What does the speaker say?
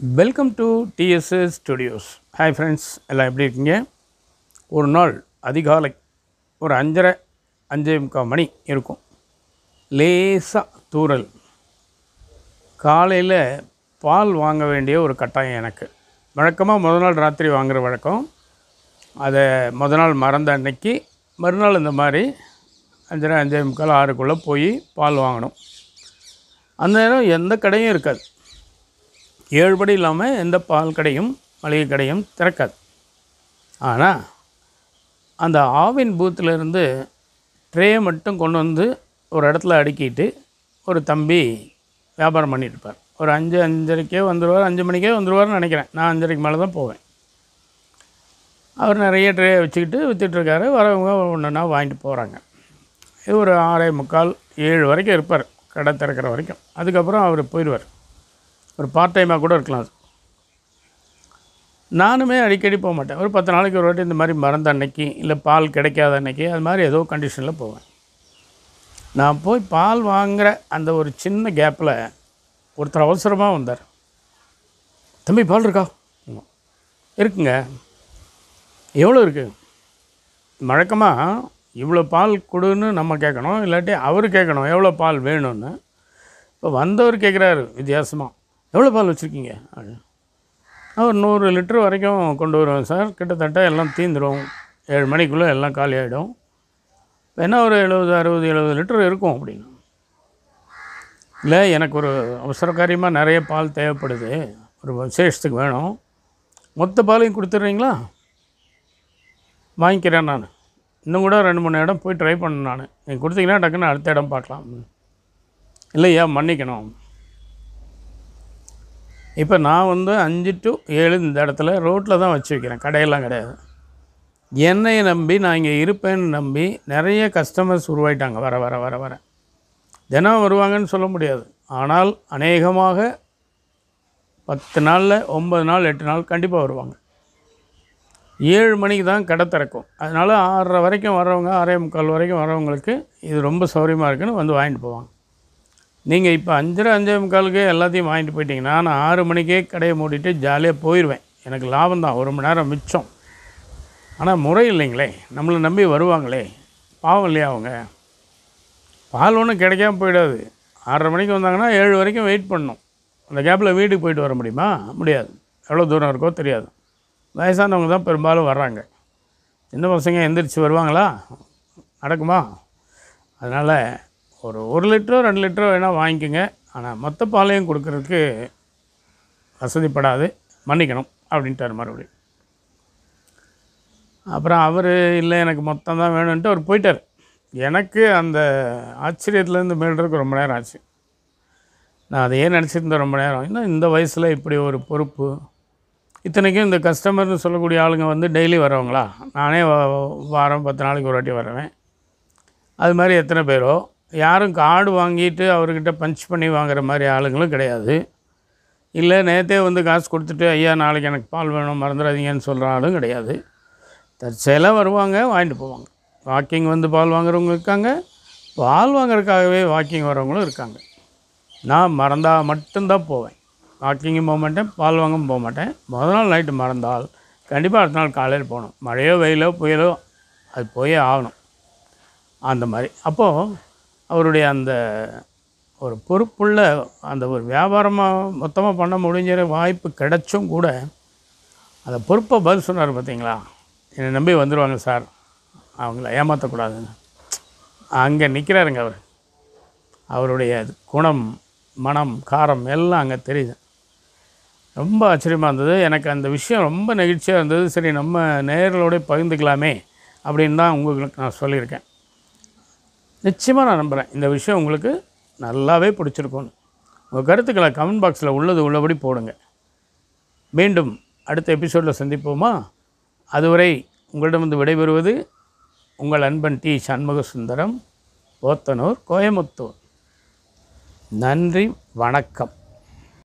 Welcome to TSS studios hi friends எல்லாம் எப்படி இருக்கீங்க? ஒரு நாள் அதிகாலை ஒரு அஞ்சரை அஞ்சே முக்கால் மணி இருக்கும். லேசாக தூறல். காலையில் பால் வாங்க வேண்டிய ஒரு கட்டாயம் எனக்கு. வழக்கமாக முத நாள் ராத்திரி வாங்குகிற வழக்கம். அதை முத நாள் மறந்த அன்னைக்கு மறுநாள் இந்த மாதிரி அஞ்சரை அஞ்சே முக்கால் ஆறுக்குள்ளே போய் பால் வாங்கணும். அந்த நேரம் எந்த கடையும் இருக்காது. ஏழு படி இல்லாமல் எந்த பால் கடையும் மளிகை கடையும் திறக்காது. ஆனால் அந்த ஆவின் பூத்துலேருந்து ட்ரேயை மட்டும் கொண்டு வந்து ஒரு இடத்துல அடுக்கிட்டு ஒரு தம்பி வியாபாரம் பண்ணிட்டு இருப்பார். ஒரு அஞ்சு அஞ்சரைக்கே வந்துடுவார் அஞ்சு மணிக்கே வந்துடுவார்னு நினைக்கிறேன். நான் அஞ்சரைக்கு மேலே தான் போவேன். அவர் நிறைய ட்ரே வச்சுக்கிட்டு விற்றுட்ருக்காரு வரவங்க ஒன்றுனா வாங்கிட்டு போகிறாங்க இது ஒரு ஆறே முக்கால் ஏழு வரைக்கும் இருப்பார். கடை திறக்கிற வரைக்கும். அதுக்கப்புறம் அவர் போயிடுவார். ஒரு பார்ட் டைமாக கூட இருக்கலாம் அது. நானுமே அடிக்கடி போக மாட்டேன். ஒரு பத்து நாளைக்கு ஒரு வாட்டி இந்த மாதிரி மறந்த அன்னைக்கு இல்லை பால் கிடைக்காத அன்னைக்கு அது மாதிரி ஏதோ கண்டிஷனில் போவேன். நான் போய் பால் வாங்குகிற அந்த ஒரு சின்ன கேப்பில் ஒருத்தர் அவசரமாக வந்தார். தம்பி பால் இருக்கா? இருக்குங்க. எவ்வளோ இருக்குது வழக்கமாக இவ்வளோ பால் கொடுன்னு நம்ம கேட்கணும் இல்லாட்டி அவர் கேட்கணும் எவ்வளோ பால் வேணும்னு. இப்போ வந்தவர் கேட்குறாரு வித்தியாசமாக எவ்வளோ பால் வச்சுருக்கீங்க? ஒரு நூறு லிட்டர் வரைக்கும் கொண்டு வருவேன் சார். கிட்டத்தட்ட எல்லாம் தீந்துடும் ஏழு மணிக்குள்ளே எல்லாம் காலி ஆகிடும் வேணா ஒரு எழுபது அறுபது எழுபது லிட்டர் இருக்கும் அப்படின்னு. இல்லை எனக்கு ஒரு அவசர காரியமாக நிறைய பால் தேவைப்படுது. ஒரு விசேஷத்துக்கு வேணும். மொத்த பாலையும் கொடுத்துட்றீங்களா? வாங்கிக்கிறேன் நான். இன்னும் கூட ரெண்டு மூணு இடம் போய் ட்ரை பண்ணேன் நான். நீங்கள் கொடுத்தீங்கன்னா டக்குன்னு அடுத்த இடம் பார்க்கலாம். இல்லையா? மன்னிக்கணும். இப்போ நான் வந்து அஞ்சு டு ஏழு இந்த இடத்துல ரோட்டில் தான் வச்சு வைக்கிறேன் கடையெல்லாம் கிடையாது. என்னையை நம்பி நான் இங்கே இருப்பேன்னு நம்பி நிறைய கஸ்டமர்ஸ் உருவாயிட்டாங்க. வர வர வர வர. தினம் வருவாங்கன்னு சொல்ல முடியாது. ஆனால் அநேகமாக பத்து நாளில் ஒம்பது நாள் எட்டு நாள் கண்டிப்பாக வருவாங்க. ஏழு மணிக்கு தான் கடை திறக்கும். அதனால் ஆறரை வரைக்கும் வர்றவங்க ஆறே முக்கால் வரைக்கும் வர்றவங்களுக்கு இது ரொம்ப சௌகரியமாக இருக்குன்னு வந்து வாங்கிட்டு போவாங்க. நீங்கள் இப்போ அஞ்சரை அஞ்சே முக்காலுக்கு எல்லாத்தையும் வாங்கிட்டு போயிட்டீங்கன்னா நான் ஆறு மணிக்கே கடையை மூடிட்டு ஜாலியாக போயிடுவேன் எனக்கு லாபம் தான். ஒரு மணி நேரம் மிச்சம். ஆனால் முறை இல்லைங்களே. நம்மளை நம்பி வருவாங்களே. பாவம் இல்லையா அவங்க? பால் ஒன்றும் கிடைக்காம போயிடாது. ஆறரை மணிக்கு வந்தாங்கன்னா ஏழு வரைக்கும் வெயிட் பண்ணணும். அந்த கேப்பில் வீட்டுக்கு போயிட்டு வர முடியுமா? முடியாது. எவ்வளோ தூரம் இருக்கோ தெரியாது. வயசானவங்க தான் பெரும்பாலும் வர்றாங்க. சின்ன பசங்க எந்திரிச்சு வருவாங்களா? நடக்குமா? அதனால் ஒரு ஒரு லிட்டரோ ரெண்டு லிட்டரோ வேணால் வாங்கிக்கோங்க. ஆனால் மொத்த பாலையும் கொடுக்கறதுக்கு வசதிப்படாது. மன்னிக்கணும் அப்படின்ட்டார் மறுபடியும். அப்புறம் அவர் இல்லை எனக்கு மொத்தம் தான் வேணும்ன்ட்டு அவர் போயிட்டார். எனக்கு அந்த ஆச்சரியத்துலேருந்து மீள்றதுக்கு ரொம்ப நேரம் ஆச்சு. நான் அதையே நினச்சிருந்தேன் ரொம்ப நேரம். இன்னும் இந்த வயசில் இப்படி ஒரு பொறுப்பு? இத்தனைக்கும் இந்த கஸ்டமர்னு சொல்லக்கூடிய ஆளுங்க வந்து டெய்லி வரவங்களா? நானே வாரம் பத்து நாளைக்கு ஒரு வாட்டி வருவேன். அது மாதிரி எத்தனை பேரோ யாரும் கார்டு வாங்கிட்டு அவர்கிட்ட பஞ்ச் பண்ணி வாங்குற மாதிரி ஆளுங்களும் கிடையாது. இல்லை நேற்றே வந்து காசு கொடுத்துட்டு ஐயா நாளைக்கு எனக்கு பால் வேணும் மறந்துடாதீங்கன்னு சொல்கிற ஆளும் கிடையாது. தற்செயலாக வருவாங்க வாங்கிட்டு போவாங்க. வாக்கிங் வந்து பால் வாங்குறவங்க இருக்காங்க. பால் வாங்குறதுக்காகவே வாக்கிங் வரவங்களும் இருக்காங்க. நான் மறந்தால் மட்டும்தான் போவேன். வாக்கிங்கும் போக மாட்டேன் பால் வாங்கவும் போக மாட்டேன். முதல் நாள் நைட்டு மறந்தால் கண்டிப்பாக அடுத்த நாள் காலையில் போகணும். மழையோ வெயிலோ புயலோ அது போயே ஆகணும். அந்த மாதிரி. அப்போது அவருடைய அந்த ஒரு பொறுப்புள்ள அந்த ஒரு வியாபாரமாக மொத்தமாக பண்ண முடிஞ்ச வாய்ப்பு கிடைச்சும் கூட அந்த பொறுப்பை பதில் சொன்னார் பார்த்தீங்களா? என்னை நம்பி வந்துடுவாங்க சார். அவங்கள ஏமாற்றக்கூடாதுன்னு அங்கே நிற்கிறாருங்க அவர். அவருடைய குணம் மனம் காரம் எல்லாம் அங்கே தெரியுது. ரொம்ப ஆச்சரியமாக இருந்தது. எனக்கு அந்த விஷயம் ரொம்ப நெகிழ்ச்சியாக இருந்தது. சரி நம்ம நேயர்களோட பகிர்ந்துக்கலாமே அப்படின்னு தான் உங்களுக்கு நான் சொல்லியிருக்கேன். நிச்சயமாக நான் நம்புகிறேன் இந்த விஷயம் உங்களுக்கு நல்லாவே பிடிச்சிருக்கணும் உங்கள் கருத்துக்களை கமெண்ட் பாக்ஸில் உள்ளது உள்ளபடி போடுங்க. மீண்டும் அடுத்த எபிசோடில் சந்திப்போமா? அதுவரை உங்களிடமிருந்து விடைபெறுவது உங்கள் அன்பன் டி சண்முக சுந்தரம் போத்தனூர் கோயமுத்தூர் நன்றி வணக்கம்.